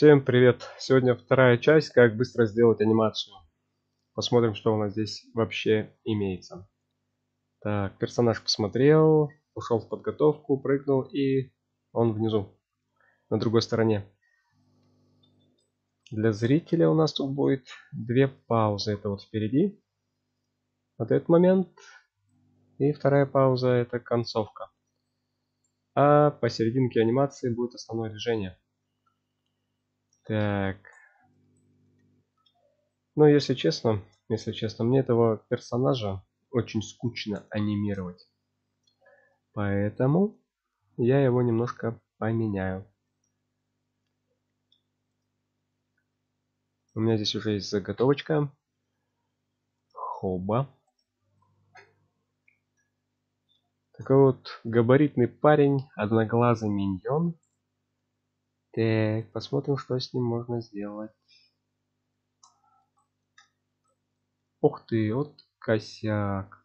Всем привет! Сегодня вторая часть, как быстро сделать анимацию. Посмотрим, что у нас здесь вообще имеется. Так, персонаж посмотрел, ушел в подготовку, прыгнул и он внизу, на другой стороне. Для зрителя у нас тут будет две паузы. Это вот впереди, вот этот момент. И вторая пауза это концовка. А посерединке анимации будет основное движение. Так. Ну, если честно, если честно, мне этого персонажа очень скучно анимировать. Поэтому я его немножко поменяю. У меня здесь уже есть заготовочка. Хоба. Такой вот габаритный парень, одноглазый миньон. Так, посмотрим, что с ним можно сделать. Ух ты, вот косяк.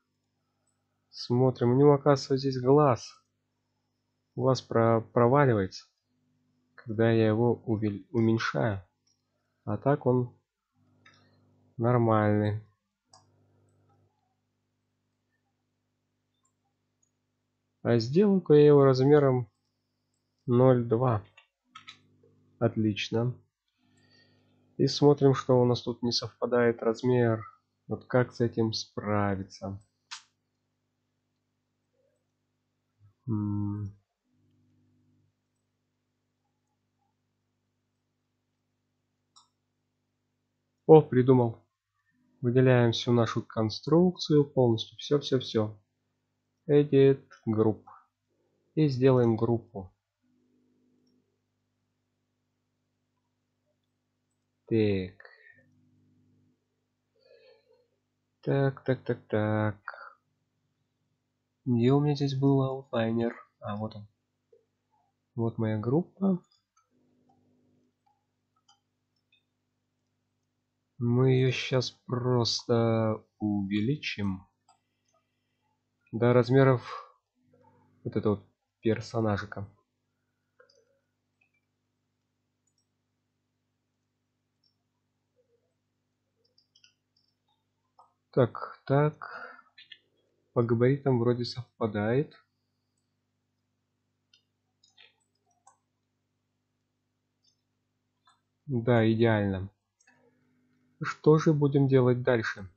Смотрим, у него оказывается здесь глаз. Глаз про проваливается, когда я его уменьшаю. А так он нормальный. А сделаю-ка я его размером 0,2. Отлично. И смотрим, что у нас тут не совпадает размер. Вот как с этим справиться. О, придумал. Выделяем всю нашу конструкцию полностью. Все, все, все. Edit Group. И сделаем группу. Так. Так, так, так, так. Где у меня здесь был аутлайнер? А, вот он. Вот моя группа. Мы ее сейчас просто увеличим до размеров вот этого персонажика. Так, так. По габаритам вроде совпадает. Да, идеально. Что же будем делать дальше?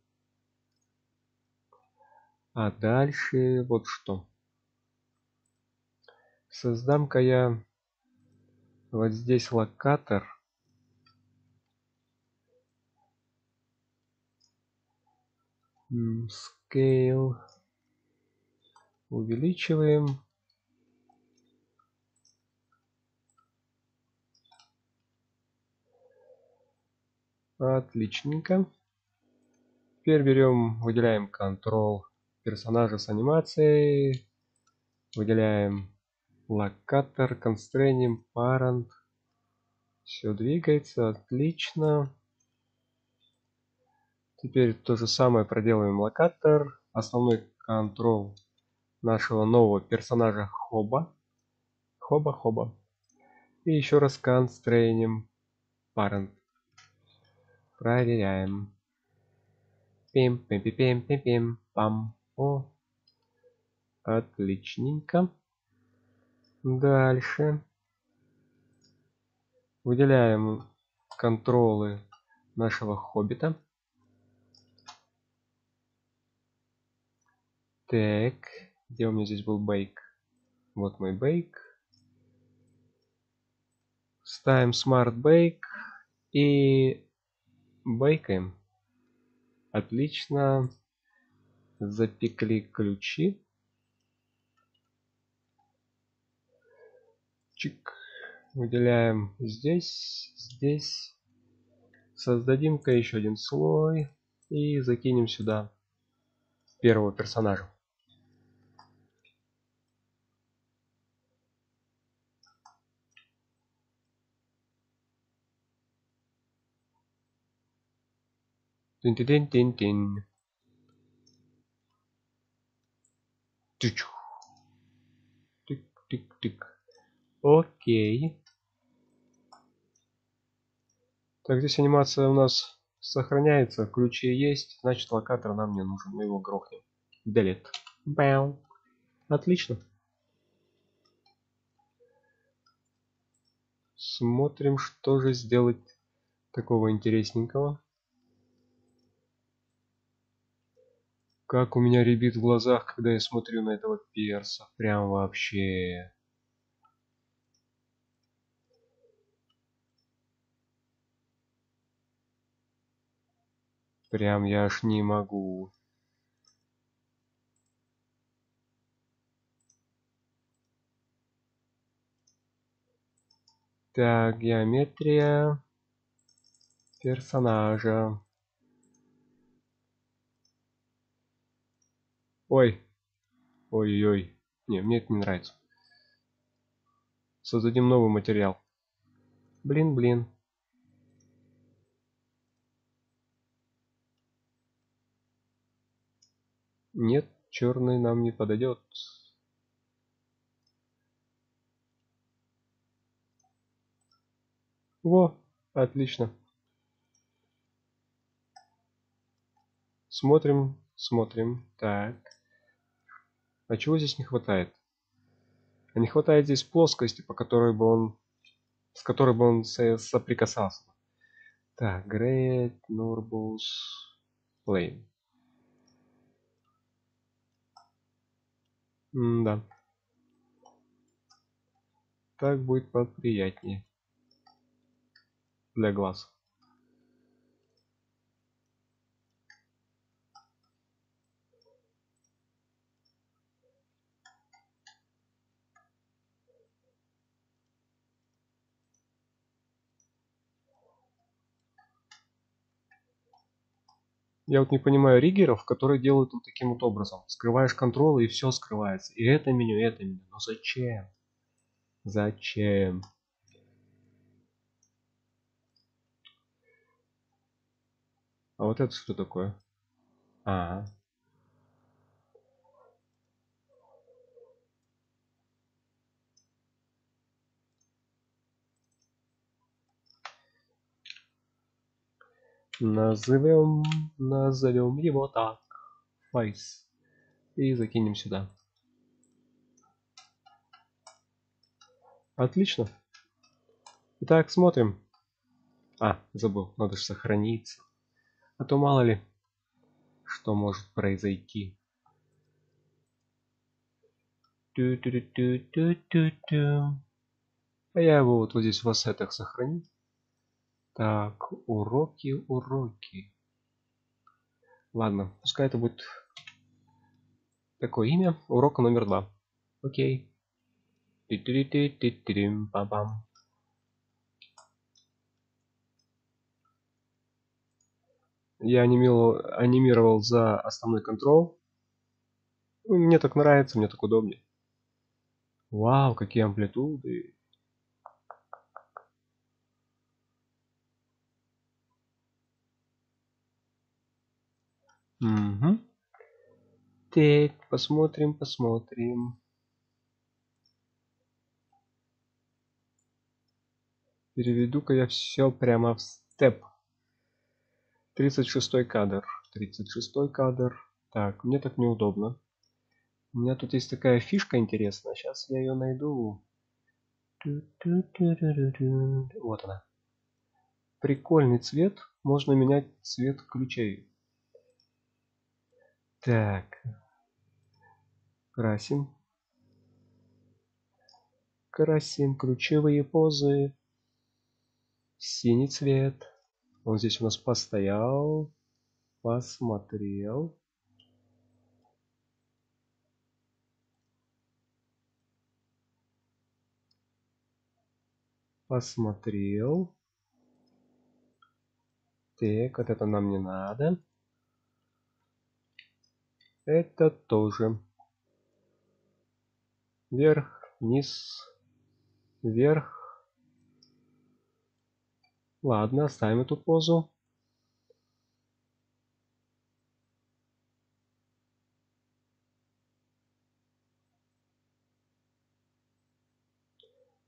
А дальше вот что. Создам-ка я вот здесь локатор. Scale. Увеличиваем. Отличненько. Теперь берем, выделяем Ctrl персонажа с анимацией. Выделяем локатор, констрейним, parent. Все двигается, отлично. Теперь то же самое проделаем локатор. Основной контрол нашего нового персонажа Хоба. Хоба, Хоба. И еще раз констрейним parent. Проверяем. Пим, пим, пим, пим, пим, пим, пам. О, отличненько. Дальше. Выделяем контролы нашего хоббита. Так, где у меня здесь был бейк? Вот мой бейк. Ставим Smart Bake и бейкаем. Отлично. Запекли ключи. Чик. Выделяем здесь, здесь. Создадим-ка еще один слой и закинем сюда первого персонажа. Тин-тин-тин-тин. Тик-тик-тик. Окей. Так, здесь анимация у нас сохраняется, ключи есть, значит локатор нам не нужен, мы его грохнем. Delete. Бэм. Отлично. Смотрим, что же сделать такого интересненького. Как у меня ребит в глазах, когда я смотрю на этого перса. Прям вообще. Прям я аж не могу. Так, геометрия персонажа. Ой. Ой-ой-ой. Не, мне это не нравится. Создадим новый материал. Блин, блин. Нет, черный нам не подойдет. Во, отлично. Смотрим, смотрим. Так. А чего здесь не хватает? А не хватает здесь плоскости, по которой бы он, с которой бы он соприкасался. Так, Great Norbus Plane. М да. Так будет поприятнее для глаз. Я вот не понимаю риггеров, которые делают вот таким вот образом. Скрываешь контролы и все скрывается. И это меню, и это меню. Но зачем? Зачем? А вот это что такое? А, Назовем, назовем его так. Face. И закинем сюда. Отлично. Итак, смотрим. А, забыл, надо же сохраниться. А то мало ли, что может произойти. -ту -ту -ту. А я его вот, вот здесь в ассетах сохраню. Так, уроки, уроки. Ладно, пускай это будет такое имя. Урок номер два. Окей. Пам-пам. Я анимировал, анимировал за основной контроль. Мне так нравится, мне так удобнее. Вау, какие амплитуды. Угу. Так, посмотрим, посмотрим. Переведу-ка я все прямо в степ. 36 кадр. 36 кадр. Так, мне так неудобно. У меня тут есть такая фишка интересная. Сейчас я ее найду. Вот она. Прикольный цвет. Можно менять цвет ключей. Так. Красим. Красим ключевые позы. Синий цвет. Он здесь у нас постоял. Посмотрел. Посмотрел. Так, вот это нам не надо. Это тоже. Вверх, вниз, вверх. Ладно, оставим эту позу.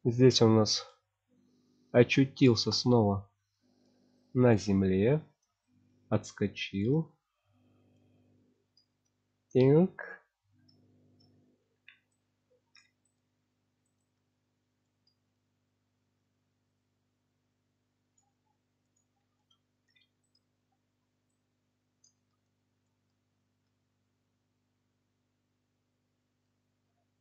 Здесь он у нас очутился снова на земле. Отскочил. Так.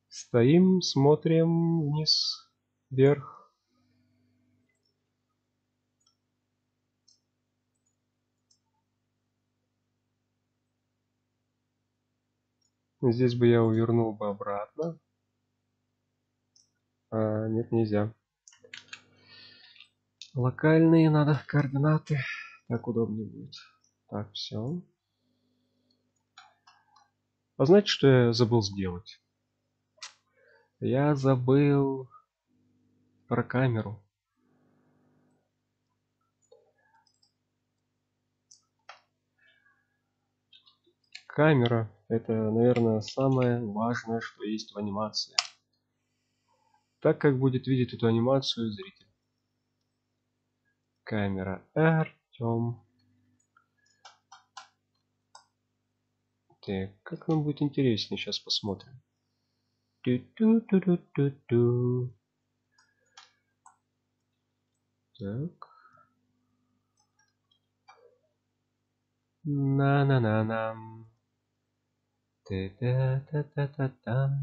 Стоим, смотрим вниз, вверх. Здесь бы я увернул бы обратно. А, нет, нельзя. Локальные надо координаты. Так удобнее будет. Так, все. А знаете, что я забыл сделать? Я забыл про камеру. Камера это, наверное, самое важное, что есть в анимации. Так как будет видеть эту анимацию зритель. Камера Артем. Так, как нам будет интереснее, сейчас посмотрим. Ту-ту-ту-ту-ту-ту. Так. На-на-на-на. Та-та-та-та-та-та.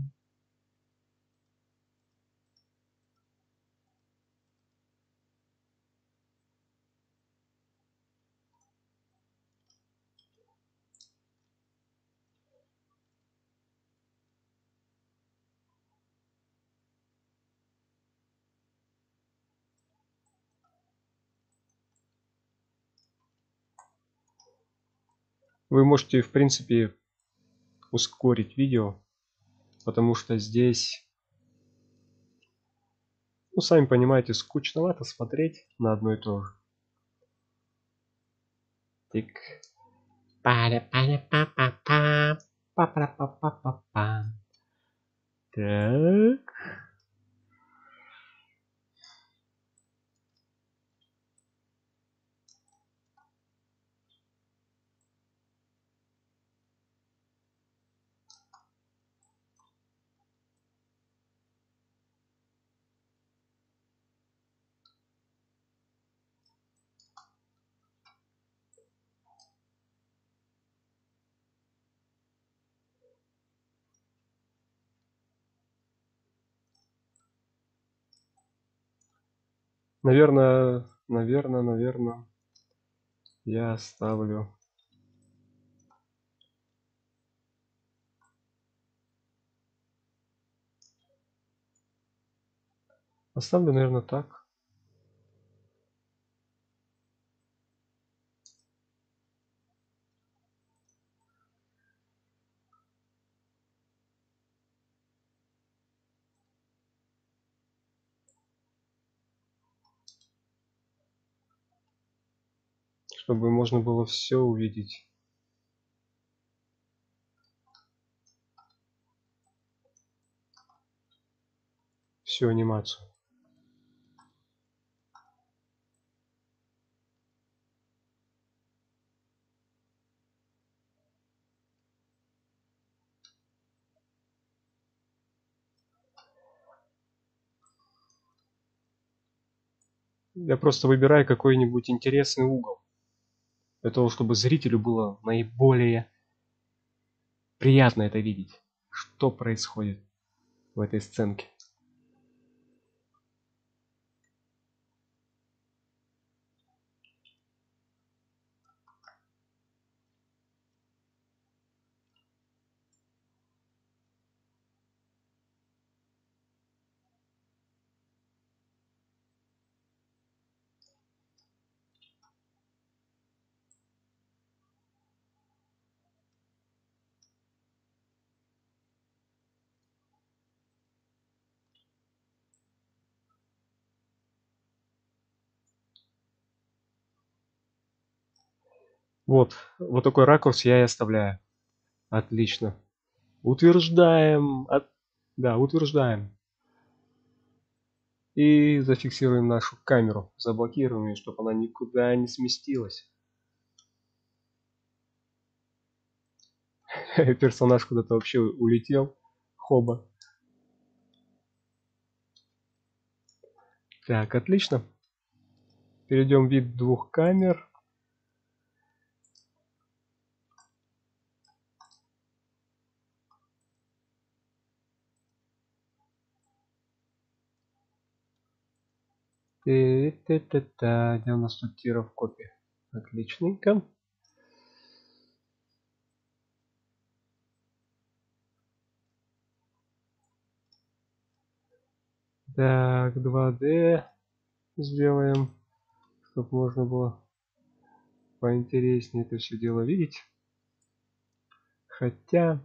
Вы можете, в принципе, ускорить видео, потому что здесь, ну, сами понимаете, скучновато смотреть на одно и то же. Так. Так. Наверное, наверное, наверное, я оставлю Оставлю, наверное, так. Чтобы можно было все увидеть. Всю анимацию. Я просто выбираю какой-нибудь интересный угол. Для того, чтобы зрителю было наиболее приятно это видеть. Что происходит в этой сценке. Вот, вот такой ракурс я и оставляю. Отлично. Утверждаем. От... Да, утверждаем. И зафиксируем нашу камеру. Заблокируем ее, чтобы она никуда не сместилась. Персонаж куда-то вообще улетел. Хоба. Так, отлично. Перейдем в вид двух камер. Та-та-та-та. Где у нас тут тира в копии? Отличненько. Так, 2D сделаем, чтобы можно было поинтереснее это все дело видеть. Хотя...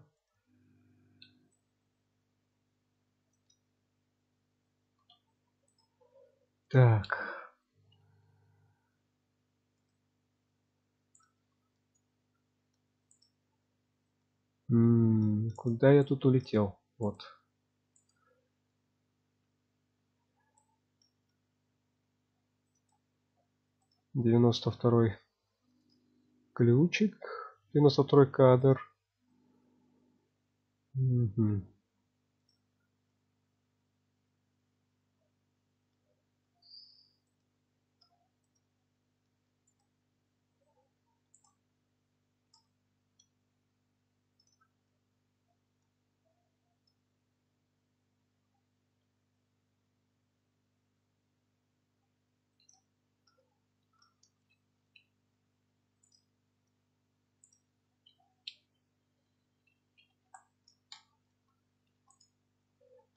Так. Куда я тут улетел? Вот. девяносто второй ключик девяносто второй кадр угу.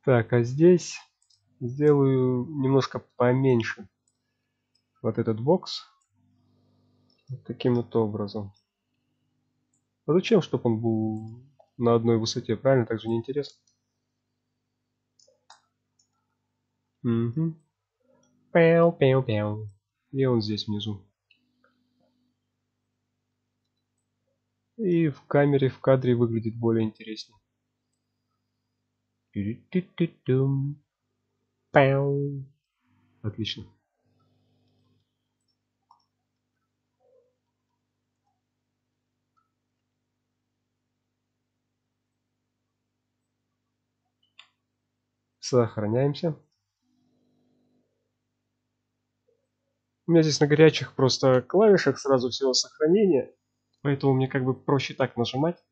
Так, а здесь сделаю немножко поменьше вот этот бокс. Вот таким вот образом. А зачем, чтобы он был на одной высоте? Правильно, так же неинтересно. Угу. Пяу, пяу, пяу. И он здесь внизу. И в камере, в кадре выглядит более интереснее. Отлично. Сохраняемся. У меня здесь на горячих просто клавишах сразу всего сохранения, поэтому мне как бы проще так нажимать.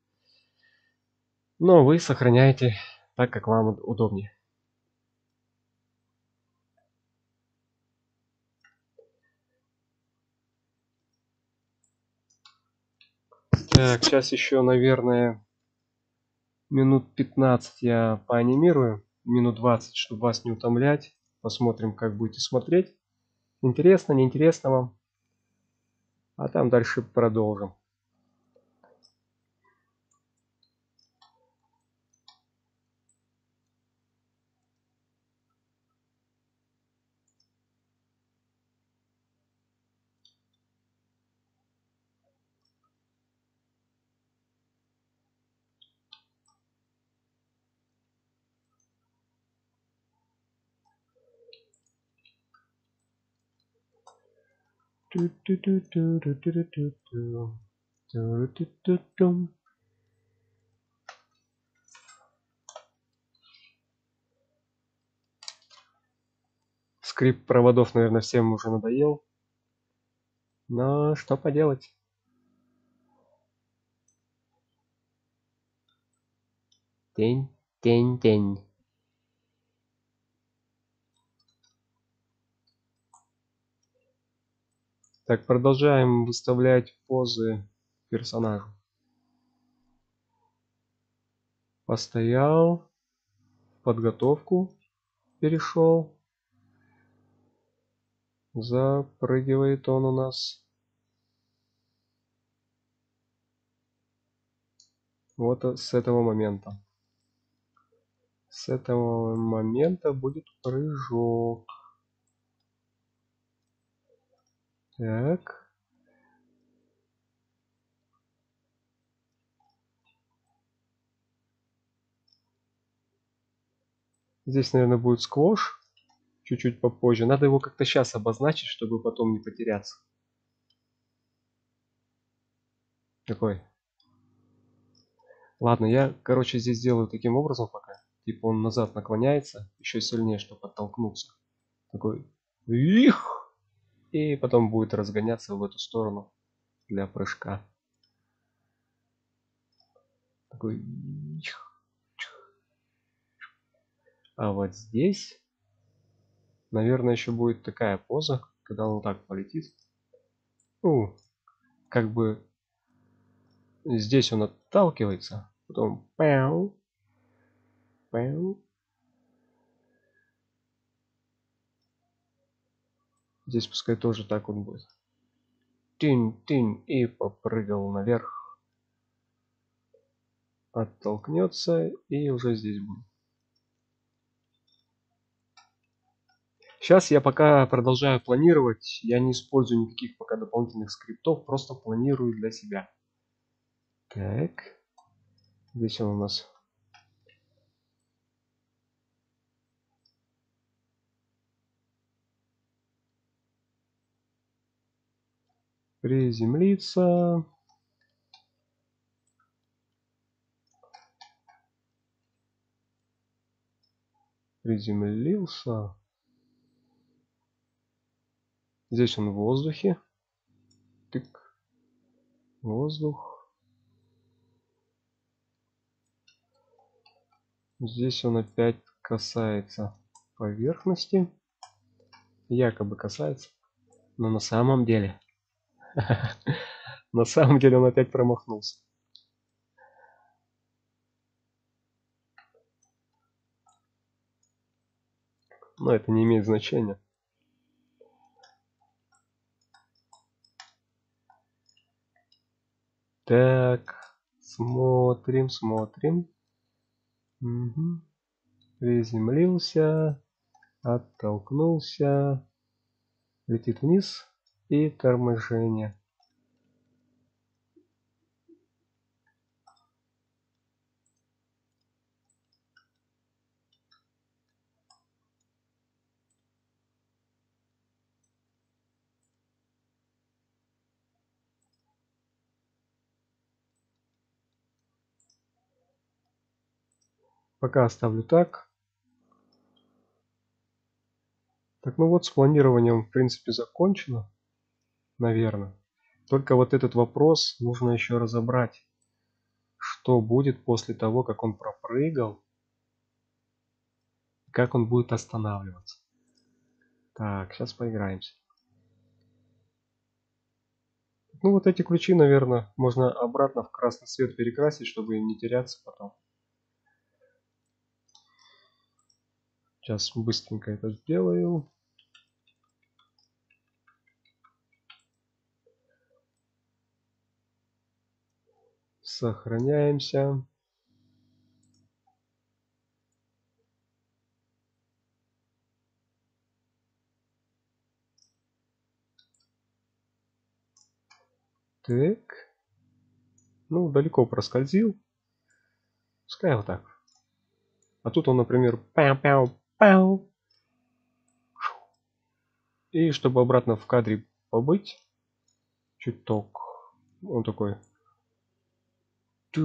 Но вы сохраняете так, как вам удобнее. Так, сейчас еще, наверное, минут 15 я поанимирую. Минут 20, чтобы вас не утомлять. Посмотрим, как будете смотреть. Интересно, неинтересно вам. А там дальше продолжим. Скрип проводов, наверное, всем уже надоел. Но что поделать. Тень, тень, тень. Так, продолжаем выставлять позы персонажу. Постоял, подготовку перешел. Запрыгивает он у нас. Вот с этого момента. С этого момента будет прыжок. Так. Здесь, наверное, будет сквош чуть-чуть попозже. Надо его как-то сейчас обозначить, чтобы потом не потеряться. Такой. Ладно, я, короче, здесь делаю таким образом пока. Типа он назад наклоняется еще сильнее, чтобы оттолкнуться. Такой. Их! И потом будет разгоняться в эту сторону для прыжка. Такой. А вот здесь, наверное, еще будет такая поза, когда он вот так полетит. Ну, как бы здесь он отталкивается, потом пяу, пяу. Здесь пускай тоже так он будет. Тынь-тынь и попрыгал наверх. Оттолкнется и уже здесь будет. Сейчас я пока продолжаю планировать. Я не использую никаких пока дополнительных скриптов, просто планирую для себя. Так. Здесь он у нас приземлиться. Приземлился. Здесь он в воздухе. Тык. Воздух. Здесь он опять касается поверхности. Якобы касается. Но на самом деле... На самом деле он опять промахнулся. Но это не имеет значения. Так, смотрим, смотрим. Угу. Приземлился, оттолкнулся, летит вниз и торможение. Пока оставлю так. Так, ну вот с планированием в принципе закончено, наверное. Только вот этот вопрос нужно еще разобрать. Что будет после того, как он пропрыгал? Как он будет останавливаться? Так, сейчас поиграемся. Ну вот эти ключи, наверное, можно обратно в красный цвет перекрасить, чтобы не теряться потом. Сейчас быстренько это сделаю. Сохраняемся. Так. Ну, далеко проскользил. Пускай вот так. А тут он, например, пяу-пяу, Пау. И чтобы обратно в кадре побыть, чуток, он такой. Ту.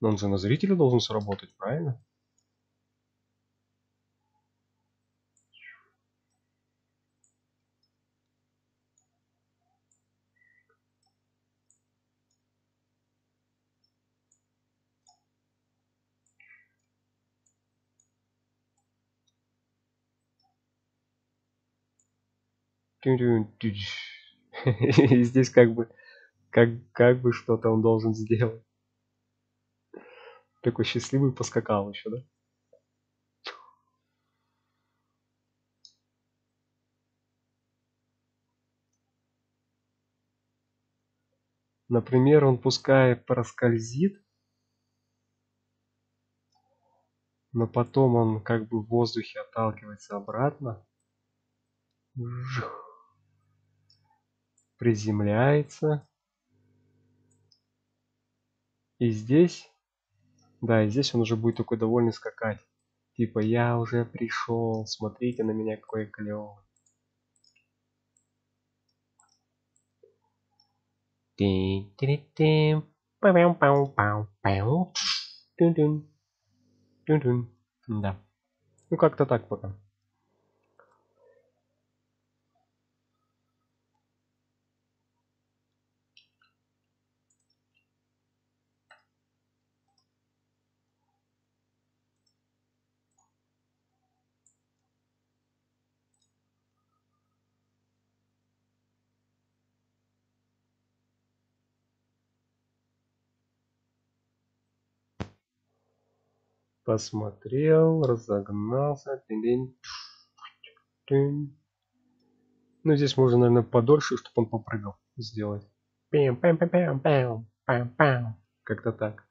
Но он же на зрителя должен сработать, правильно? И здесь как бы, как, как бы что-то он должен сделать. Такой счастливый поскакал еще, да? Например, он пускай проскользит, но потом он как бы в воздухе отталкивается обратно. Приземляется. И здесь, да, и здесь он уже будет такой довольный скакать. Типа я уже пришел, смотрите на меня какой клевый. Да. Ну как-то так пока. Посмотрел, разогнался. Ну, здесь можно, наверное, подольше, чтобы он попрыгал сделать. Как-то так.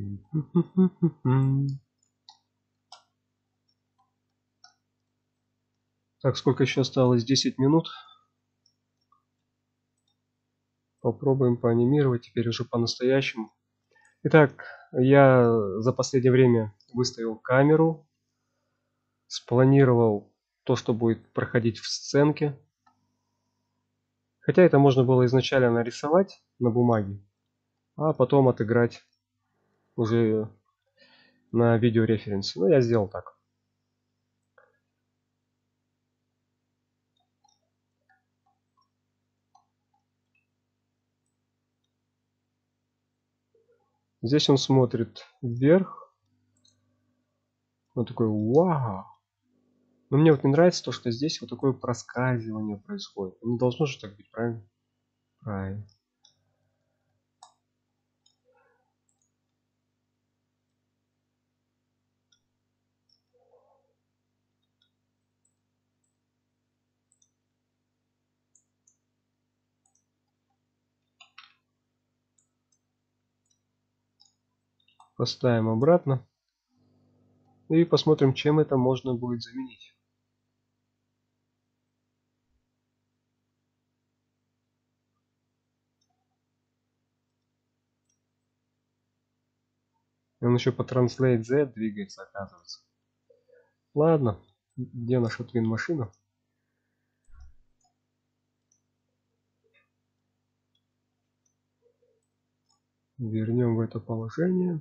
Так, сколько еще осталось? 10 минут. Попробуем поанимировать теперь уже по-настоящему. Итак, я за последнее время выставил камеру, спланировал то, что будет проходить в сценке. Хотя это можно было изначально нарисовать на бумаге, а потом отыграть уже на видеореференсе. Но я сделал так. Здесь он смотрит вверх. Он такой, вау. Но мне вот не нравится то, что здесь вот такое проскальзывание происходит. Не должно же так быть, правильно? Правильно. Поставим обратно. И посмотрим, чем это можно будет заменить. Он еще по Translate Z двигается, оказывается. Ладно, где наша твин машина? Вернем в это положение.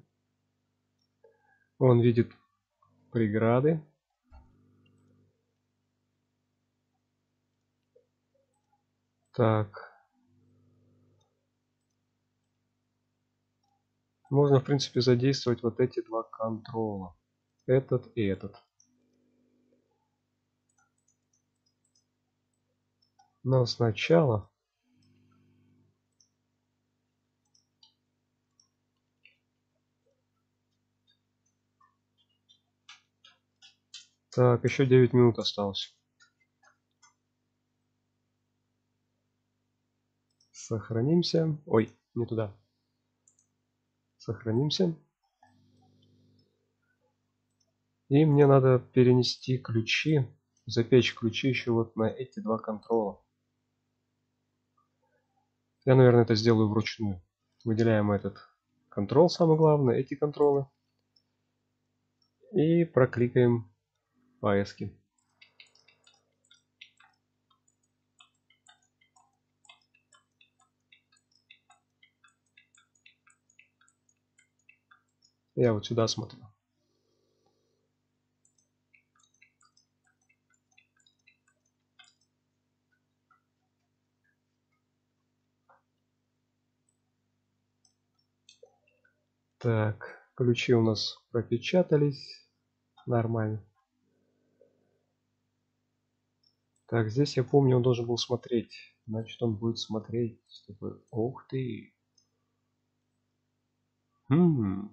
Он видит преграды. Так. Можно, в принципе, задействовать вот эти два контрола. Этот и этот. Но сначала Так, еще 9 минут осталось. Сохранимся. Ой, не туда. Сохранимся. И мне надо перенести ключи, запечь ключи еще вот на эти два контрола. Я, наверное, это сделаю вручную. Выделяем этот контрол, самое главное, эти контролы. И прокликаем поиски я вот сюда смотрю Так, ключи у нас пропечатались. Нормально. Так, здесь я помню, он должен был смотреть. Значит, он будет смотреть, чтобы... Ух ты! Хм.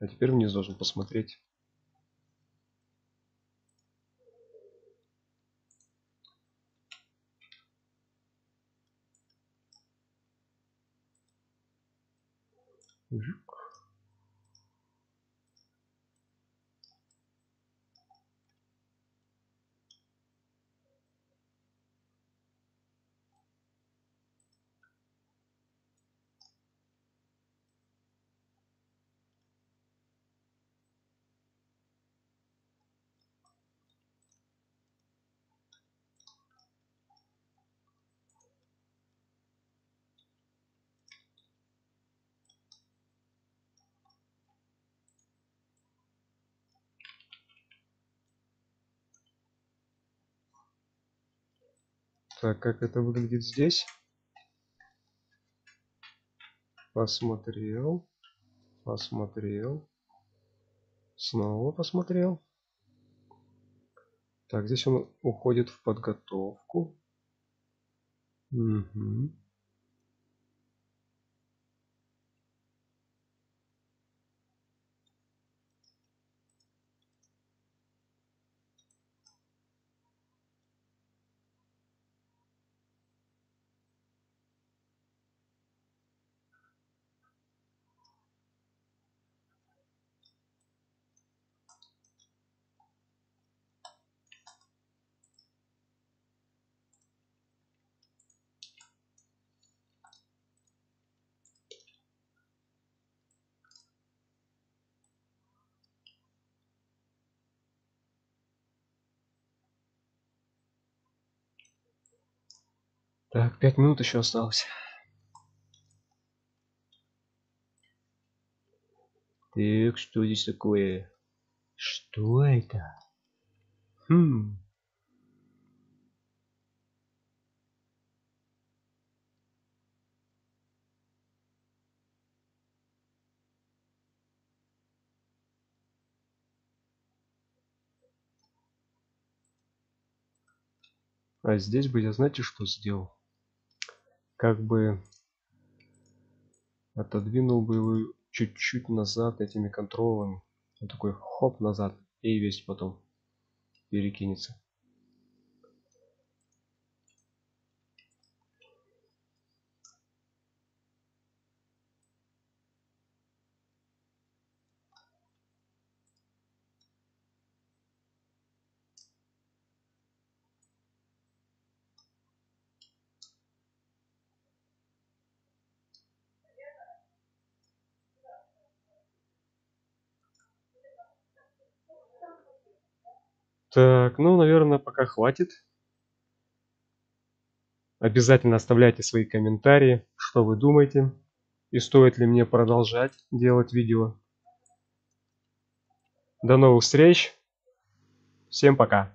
А теперь вниз должен посмотреть. Так, как это выглядит здесь? Посмотрел. Посмотрел. Снова посмотрел. Так, здесь он уходит в подготовку. Угу. Так, пять минут еще осталось. Так, что здесь такое? Что это? Хм. А здесь бы я, знаете, что сделал? Как бы отодвинул бы его чуть-чуть назад этими контролами. Он такой хоп назад и весь потом перекинется. Так, ну, наверное, пока хватит. Обязательно оставляйте свои комментарии, что вы думаете. И стоит ли мне продолжать делать видео. До новых встреч. Всем пока.